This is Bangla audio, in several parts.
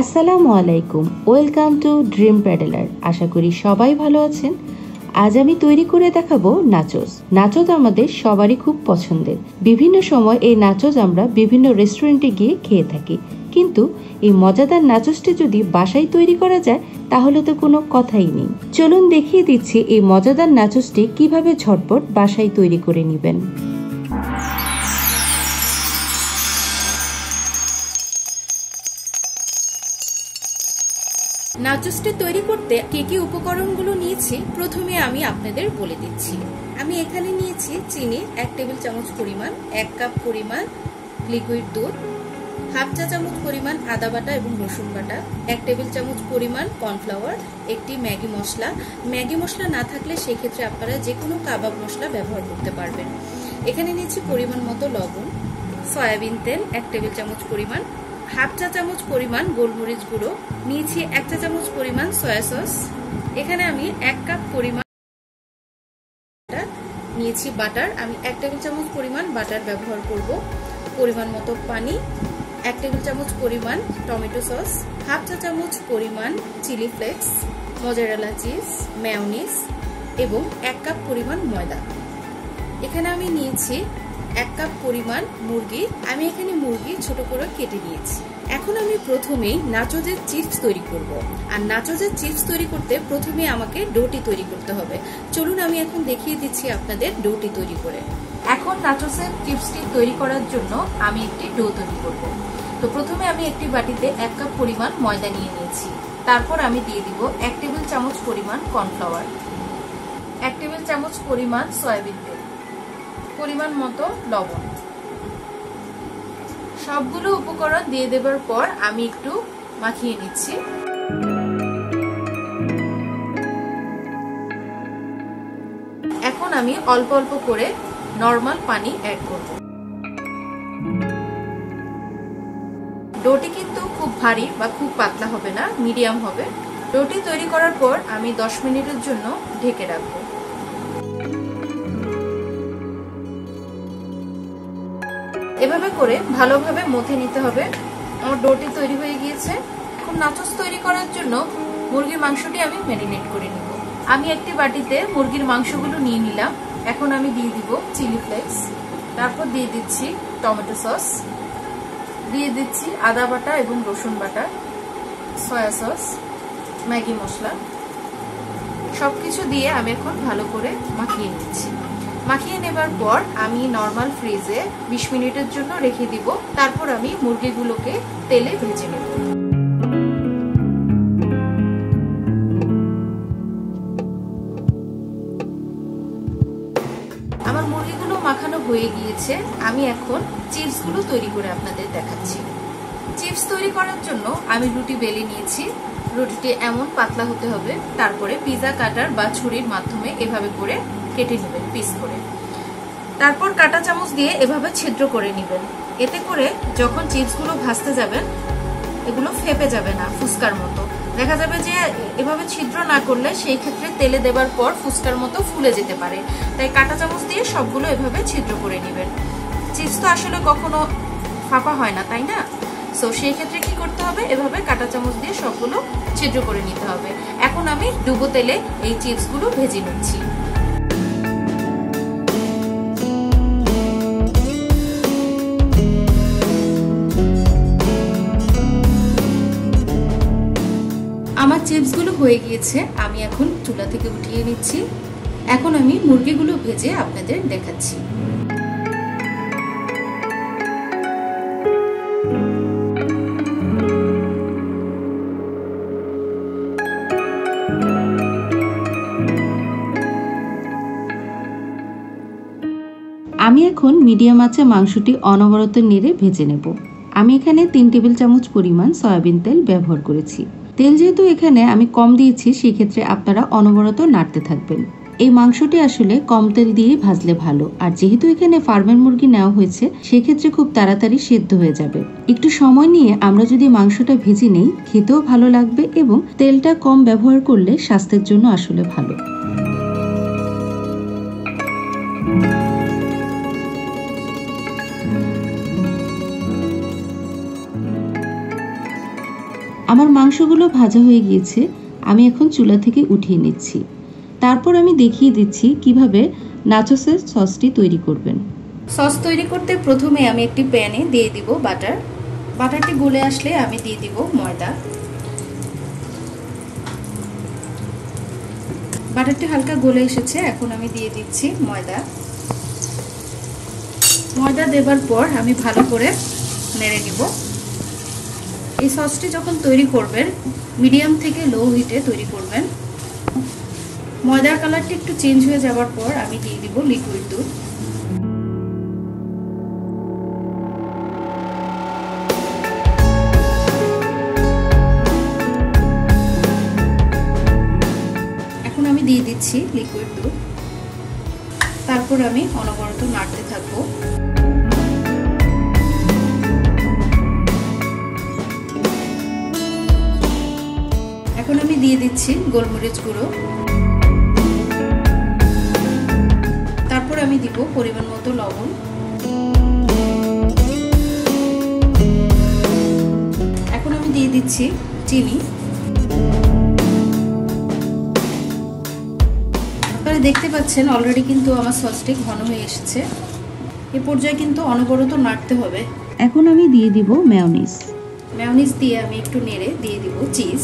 আসসালামু আলাইকুম। Welcome to Dream Paddler. আশা করি সবাই ভালো আছেন। আজ আমি তৈরি করে দেখাবো নাচোস। নাচোস আমাদের সবারই খুব পছন্দের। বিভিন্ন সময় এই নাচোস আমরা বিভিন্ন রেস্টুরেন্টে গিয়ে খেয়ে থাকি। কিন্তু এই মজাদার নাচোসটি যদি বাসায় তৈরি করা যায়, তাহলে তো কোনো কথাই নেই। চলুন দেখিয়ে দিচ্ছি এই মজাদার নাচোসটি কীভাবে ঝটপট বাসায় তৈরি করে নেবেন। নাচোসটি তৈরি করতে কে কি উপকরণগুলো নিয়েছি, প্রথমে আমি আপনাদের বলে দিচ্ছি। আমি এখানে নিয়েছি চিনি, এক টেবিল চামচ পরিমাণ, এক কাপ পরিমাণ লিকুইড দুধ, হাফ চা চামচ পরিমাণ আদা বাটা এবং রসুন বাটা, এক টেবিল চামচ পরিমাণ কর্নফ্লাওয়ার, একটি ম্যাগি মশলা। ম্যাগি মশলা না থাকলে সেক্ষেত্রে আপনারা যে কোনো কাবাব মশলা ব্যবহার করতে পারবেন। এখানে নিয়েছি পরিমাণ মতো লবণ, সয়াবিন তেল, এক টেবিল চামচ পরিমাণ হাফ চা চামচ পরিমাণ গোলমরিচ গুঁড়ো, নিয়েছি এক চা চামচ পরিমাণ সয়া সস। এখানে আমি এক কাপ পরিমাণ নিয়েছি বাটার। আমি এক টেবিল চামচ পরিমাণ বাটার ব্যবহার করব, পরিমাণ মতো পানি, এক টেবিল চামচ পরিমাণ টমেটো সস, হাফ চা চামচ পরিমাণ chilli flakes, mozzarella cheese mayonnaise এবং এক কাপ পরিমাণ ময়দা। এখানে আমি নিয়েছি এক কাপ পরিমাণ মুরগি। আমি এখানে মুরগি ছোট করে কেটে নিয়েছি। এখন আমি প্রথমেই নাচোজের চিপস তৈরি করব। আর নাচোজের চিপস তৈরি করতে প্রথমে আমাকে ডোটি তৈরি করতে হবে। চলুন আমি এখন দেখিয়ে দিচ্ছি আপনাদের ডোটি তৈরি করে। এখন নাচোসের চিপসটি তৈরি করার জন্য আমি একটি ডো তৈরি করব। তো প্রথমে আমি একটি বাটিতে এক কাপ পরিমাণ ময়দা নিয়ে নিয়েছি। তারপর আমি দিয়ে দিব এক টেবিল চামচ পরিমাণ কর্নফ্লাওয়ার। এক টেবিল চামচ পরিমাণ সয়াবিন তেল। পরিমাণ মতো লবণ। সবগুলো উপকরণ দিয়ে দেবার পর আমি একটু মাখিয়ে নিচ্ছি। এখন আমি অল্প অল্প করে নর্মাল পানি অ্যাড করব। ডোটি কিন্তু খুব ভারী বা খুব পাতলা হবে না, মিডিয়াম হবে। ডোটি তৈরি করার পর আমি 10 মিনিটের জন্য ঢেকে রাখব। এভাবে করে ভালোভাবে মথে নিতে হবে। আমার ডোটি তৈরি হয়ে গিয়েছে। খুব নাচস তৈরি করার জন্য মুরগির মাংসটি আমি ম্যারিনেট করে নিব। আমি একটি বাটিতে মুরগির মাংসগুলো নিয়ে নিলাম। এখন আমি দিয়ে দিব চিলি ফ্লেক্স। তারপর দিয়ে দিচ্ছি টমেটো সস। দিয়ে দিচ্ছি আদা বাটা এবং রসুন বাটা, সয়া সস, ম্যাগি মশলা। সবকিছু দিয়ে আমি এখন ভালো করে মাখিয়ে নিচ্ছি। মাখিয়ে নেবার পর আমি নর্মাল ফ্রিজে ২০ মিনিটের জন্য রেখে দিব। তারপর আমি মুরগিগুলোকে তেলে ভেজে নেব। আমার মুরগিগুলো মাখানো হয়ে গিয়েছে। আমি এখন চিপসগুলো তৈরি করে আপনাদের দেখাচ্ছি। চিপস তৈরি করার জন্য আমি রুটি বেলে নিয়েছি। রুটিটি এমন পাতলা হতে হবে, তারপরে পিজা কাটার বা ছুরির মাধ্যমে এভাবে করে কেটে নেবেন পিস করে। তারপর কাটা চামচ দিয়ে এভাবে ছিদ্র করে নেবেন। এতে করে যখন চিপসগুলো ভাজতে যাবেন, এগুলো ফেপে যাবে না ফুচকার মতো। দেখা যাবে যে এভাবে ছিদ্র না করলে সেই ক্ষেত্রে তেলে দেবার পর ফুচকার মতো ফুলে যেতে পারে। তাই কাটা চামচ দিয়ে সবগুলো এভাবে ছিদ্র করে নেবেন। চিপস তো আসলে কখনো ফাঁপা হয় না, তাই না? সো সেই ক্ষেত্রে কি করতে হবে? এভাবে কাটা চামচ দিয়ে সবগুলো ছিদ্র করে নিতে হবে। এখন আমি ডুবো তেলে এই চিপসগুলো ভেজে নিচ্ছি। চিপসগুলো হয়ে গিয়েছে, আমি এখন চুলা থেকে উঠিয়ে নিচ্ছি। এখন আমি মুরগিগুলো ভেজে আপনাদের দেখাচ্ছি। আমি এখন মিডিয়াম আঁচে মাংসটি অনবরত নেড়ে ভেজে নেব। আমি এখানে তিন টেবিল চামচ পরিমাণ সয়াবিন তেল ব্যবহার করেছি। তেল যেহেতু এখানে আমি কম দিয়েছি, সেক্ষেত্রে আপনারা অনবরত নাড়তে থাকবেন। এই মাংসটি আসলে কম তেল দিয়ে ভাজলে ভালো। আর যেহেতু এখানে ফার্মের মুরগি নেওয়া হয়েছে, সেক্ষেত্রে খুব তাড়াতাড়ি সেদ্ধ হয়ে যাবে। একটু সময় নিয়ে আমরা যদি মাংসটা ভেজে নেই, খেতেও ভালো লাগবে এবং তেলটা কম ব্যবহার করলে স্বাস্থ্যের জন্য আসলে ভালো। আমার মাংসগুলো ভাজা হয়ে গিয়েছে, আমি এখন চুলা থেকে উঠিয়ে নিচ্ছি। তারপর আমি দেখিয়ে দিচ্ছি কীভাবে নাচোসের সসটি তৈরি করবেন। সস তৈরি করতে প্রথমে আমি একটি প্যানে দিয়ে দিব বাটার। বাটারটি গলে আসলে আমি দিয়ে দিব ময়দা। বাটারটি হালকা গলে এসেছে, এখন আমি দিয়ে দিচ্ছি ময়দা। ময়দা দেবার পর আমি ভালো করে নেড়ে নিব। এই সসটি যখন তৈরি করবেন, মিডিয়াম থেকে লো হিটে তৈরি করবেন। ময়দার কালারটি একটু চেঞ্জ হয়ে যাওয়ার পর আমি দিয়ে দিব লিকুইড দুধ। এখন আমি দিয়ে দিচ্ছি লিকুইড দুধ। তারপর আমি অনবরত নাড়তে থাকব। এখন আমি দিয়ে দিচ্ছি গোলমরিচ গুঁড়ো। তারপর আমি দিব পরিমাণ মতো লবণ। এখন আমি দিয়ে দিচ্ছি চিনি। আপনারা দেখতে পাচ্ছেন অলরেডি কিন্তু আমার সসটি ঘন হয়ে এসেছে। এ পর্যায়ে কিন্তু অনবরত নাড়তে হবে। এখন আমি দিয়ে দিব ম্যাওনিস ম্যাওনিজ দিয়ে আমি একটু নেড়ে দিয়ে দিব চিজ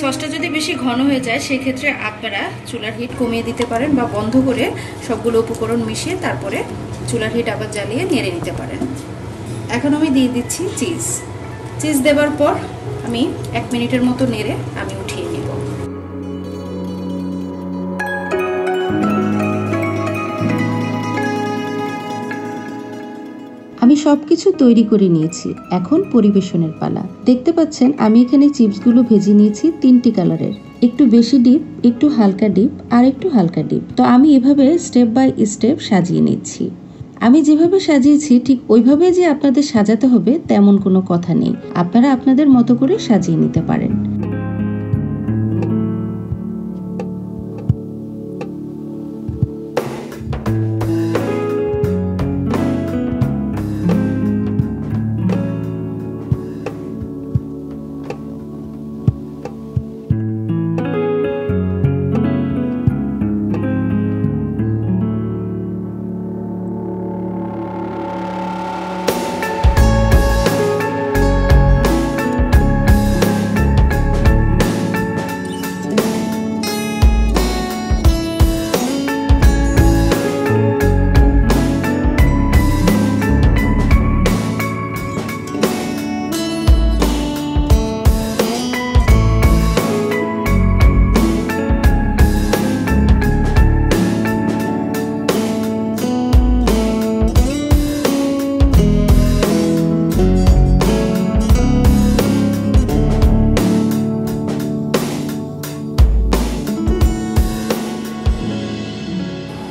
সসটা যদি বেশি ঘন হয়ে যায়, সেক্ষেত্রে আপনারা চুলার হিট কমিয়ে দিতে পারেন বা বন্ধ করে সবগুলো উপকরণ মিশিয়ে তারপরে চুলার হিট আবার জ্বালিয়ে নেড়ে নিতে পারেন। এখন আমি দিয়ে দিচ্ছি চিজ চিজ দেবার পর আমি এক মিনিটের মতো নেড়ে আমি আমি সব কিছু তৈরি করে নিয়েছি। এখন পরিবেশনের পালা। দেখতে পাচ্ছেন, আমি এখানে চিপসগুলো ভেজে নিয়েছি তিনটি কালারের। একটু বেশি ডিপ, একটু হালকা ডিপ, আর একটু হালকা ডিপ। তো আমি এভাবে স্টেপ বাই স্টেপ সাজিয়ে নিচ্ছি। আমি যেভাবে সাজিয়েছি, ঠিক ওইভাবে যে আপনাদের সাজাতে হবে তেমন কোনো কথা নেই। আপনারা আপনাদের মতো করে সাজিয়ে নিতে পারেন।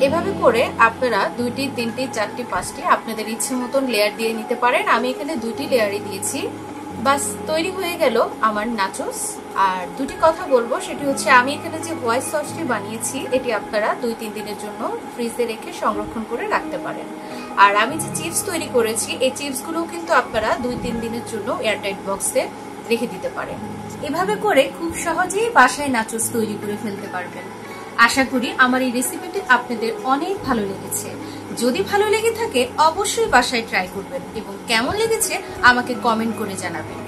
এভাবে করে আপনারা দুইটি, তিনটি, চারটি, পাঁচটি আপনাদের ইচ্ছে মতন লেয়ার দিয়ে নিতে পারেন। আমি এখানে দুইটি লেয়ারই দিয়েছি। বাস, তৈরি হয়ে গেল আমার নাচোস আর দুটি কথা বলব, সেটি হচ্ছে আমি এখানে যে হোয়াইট সসটি বানিয়েছি, এটি আপনারা দুই, তিন দিনের জন্য ফ্রিজে রেখে সংরক্ষণ করে রাখতে পারেন। আর আমি যে চিপস তৈরি করেছি, এই চিপসগুলোও কিন্তু আপনারা দুই, তিন দিনের জন্য এয়ারটাইট বক্সে রেখে দিতে পারেন। এভাবে করে খুব সহজেই বাসায় নাচোস তৈরি করে ফেলতে পারবেন। আশা করি আমার এই রেসিপিটি আপনাদের অনেক ভালো লেগেছে। যদি ভালো লেগে থাকে, অবশ্যই বাসায় ট্রাই করবেন এবং কেমন লেগেছে আমাকে কমেন্ট করে জানাবেন।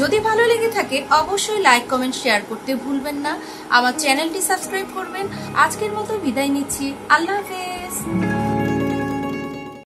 যদি ভালো লেগে থাকে, অবশ্যই লাইক কমেন্ট শেয়ার করতে ভুলবেন না। আমার চ্যানেলটি সাবস্ক্রাইব করবেন। আজকের মতো বিদায় নিচ্ছি। আল্লাহ হাফেজ।